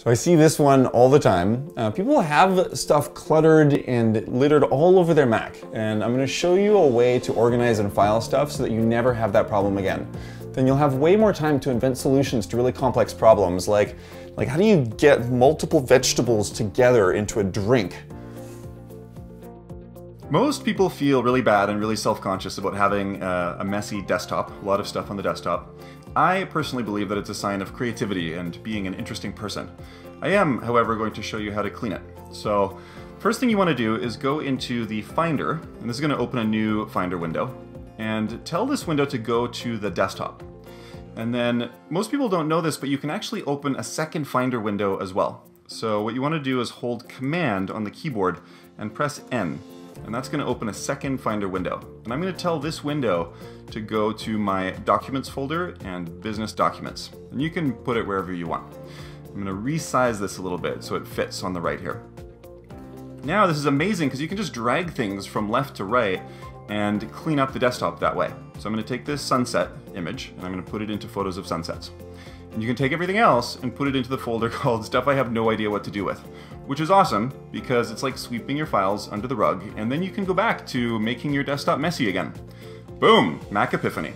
So I see this one all the time. Uh, people have stuff cluttered and littered all over their Mac, and I'm gonna show you a way to organize and file stuff so that you never have that problem again. Then you'll have way more time to invent solutions to really complex problems, like, like how do you get multiple vegetables together into a drink? Most people feel really bad and really self-conscious about having uh, a messy desktop, a lot of stuff on the desktop. I personally believe that it's a sign of creativity and being an interesting person. I am, however, going to show you how to clean it. So, first thing you want to do is go into the Finder, and this is going to open a new Finder window, and tell this window to go to the desktop. And then, most people don't know this, but you can actually open a second Finder window as well. So what you want to do is hold Command on the keyboard and press N and that's going to open a second Finder window. And I'm going to tell this window to go to my Documents folder and Business Documents. And you can put it wherever you want. I'm going to resize this a little bit so it fits on the right here. Now this is amazing because you can just drag things from left to right and clean up the desktop that way. So I'm going to take this sunset image and I'm going to put it into photos of sunsets. And you can take everything else and put it into the folder called stuff I have no idea what to do with which is awesome because it's like sweeping your files under the rug and then you can go back to making your desktop messy again. Boom, Mac Epiphany.